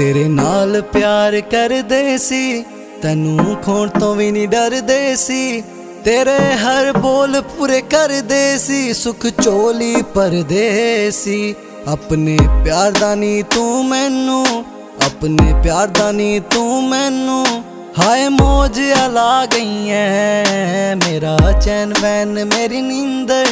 ਤੇਰੇ ਨਾਲ ਪਿਆਰ ਕਰਦੇ ਸੀ। ਤੈਨੂੰ ਖੋਣ ਤੋਂ ਵੀ ਨਹੀਂ ਡਰਦੇ ਸੀ। ਤੇਰੇ ਹਰ ਬੋਲ ਪੂਰੇ ਕਰਦੇ ਸੀ। ਸੁਖ ਚੋਲੀ ਪਰਦੇ ਸੀ। ਆਪਣੇ ਪਿਆਰ ਦਾ ਨੀ ਤੂੰ ਮੈਨੂੰ। ਆਪਣੇ ਪਿਆਰ ਦਾ ਨੀ ਤੂੰ ਮੈਨੂੰ। ਹਾਏ ਮੋਜ ਲਾ ਗਈ ਐ ਮੇਰਾ ਚੈਨ ਵੈਨ ਮੇਰੀ ਨੀਂਦਰ।